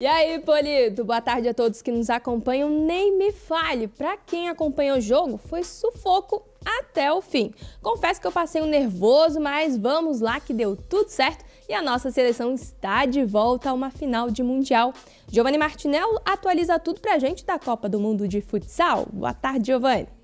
E aí, Polito, boa tarde a todos que nos acompanham. Nem me fale, para quem acompanhou o jogo, foi sufoco até o fim. Confesso que eu passei um nervoso, mas vamos lá que deu tudo certo e a nossa seleção está de volta a uma final de Mundial. Giovanni Martinello atualiza tudo pra gente da Copa do Mundo de Futsal. Boa tarde, Giovanni.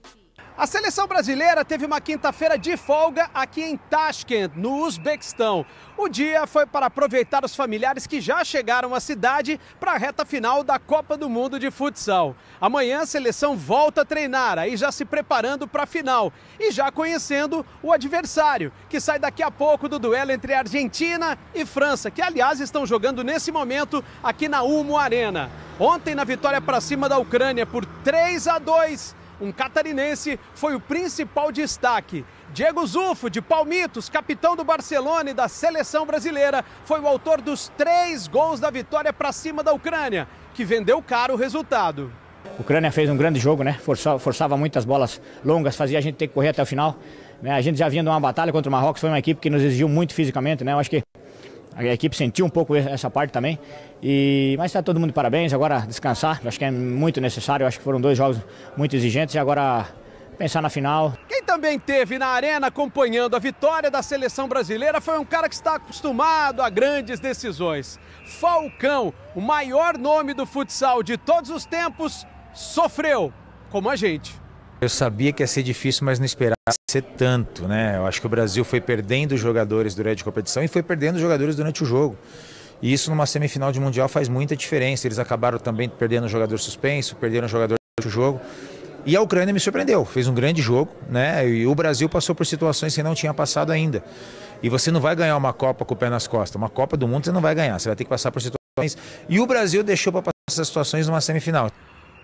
A seleção brasileira teve uma quinta-feira de folga aqui em Tashkent, no Uzbequistão. O dia foi para aproveitar os familiares que já chegaram à cidade para a reta final da Copa do Mundo de Futsal. Amanhã a seleção volta a treinar, aí já se preparando para a final e já conhecendo o adversário, que sai daqui a pouco do duelo entre Argentina e França, que aliás estão jogando nesse momento aqui na Umo Arena. Ontem na vitória para cima da Ucrânia por 3 a 2 um catarinense foi o principal destaque. Diego Zufo, de Palmitos, capitão do Barcelona e da seleção brasileira, foi o autor dos três gols da vitória para cima da Ucrânia, que vendeu caro o resultado. A Ucrânia fez um grande jogo, né? Forçava, forçava muitas bolas longas, fazia a gente ter que correr até o final. Né? A gente já vinha de uma batalha contra o Marrocos, foi uma equipe que nos exigiu muito fisicamente, né? Eu acho que a equipe sentiu um pouco essa parte também. E, mas está todo mundo de parabéns. Agora descansar, acho que é muito necessário. Acho que foram dois jogos muito exigentes e agora pensar na final. Quem também teve na arena acompanhando a vitória da seleção brasileira foi um cara que está acostumado a grandes decisões. Falcão, o maior nome do futsal de todos os tempos, sofreu como a gente. Eu sabia que ia ser difícil, mas não esperava ser tanto, né? Eu acho que o Brasil foi perdendo jogadores durante a competição e foi perdendo jogadores durante o jogo. E isso numa semifinal de mundial faz muita diferença. Eles acabaram também perdendo jogador suspenso, perderam jogador durante o jogo. E a Ucrânia me surpreendeu, fez um grande jogo, né? E o Brasil passou por situações que não tinha passado ainda. E você não vai ganhar uma Copa com o pé nas costas. Uma Copa do Mundo você não vai ganhar, você vai ter que passar por situações. E o Brasil deixou para passar essas situações numa semifinal.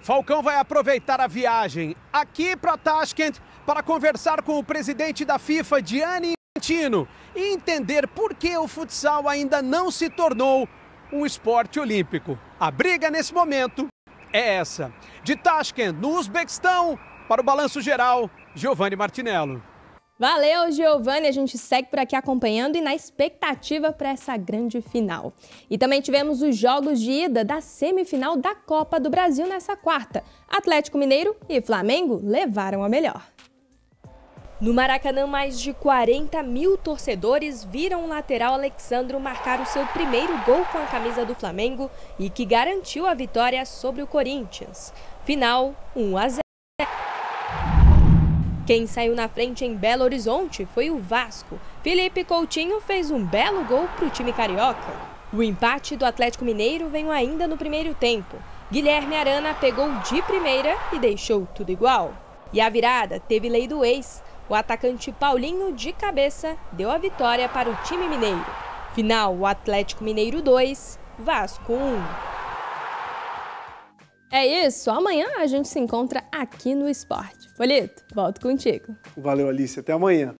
Falcão vai aproveitar a viagem aqui para Tashkent para conversar com o presidente da FIFA, Gianni Infantino, e entender por que o futsal ainda não se tornou um esporte olímpico. A briga nesse momento é essa. De Tashkent, no Uzbequistão, para o Balanço Geral, Giovanni Martinello. Valeu, Giovanni. A gente segue por aqui acompanhando e na expectativa para essa grande final. E também tivemos os jogos de ida da semifinal da Copa do Brasil nessa quarta. Atlético Mineiro e Flamengo levaram a melhor. No Maracanã, mais de 40 mil torcedores viram o lateral Alexandro marcar o seu primeiro gol com a camisa do Flamengo e que garantiu a vitória sobre o Corinthians. Final 1 a 0. Quem saiu na frente em Belo Horizonte foi o Vasco. Felipe Coutinho fez um belo gol para o time carioca. O empate do Atlético Mineiro veio ainda no primeiro tempo. Guilherme Arana pegou de primeira e deixou tudo igual. E a virada teve lei do ex. O atacante Paulinho, de cabeça, deu a vitória para o time mineiro. Final: Atlético Mineiro 2, Vasco 1. É isso, amanhã a gente se encontra aqui no Esporte. Polito, volto contigo. Valeu, Alice. Até amanhã.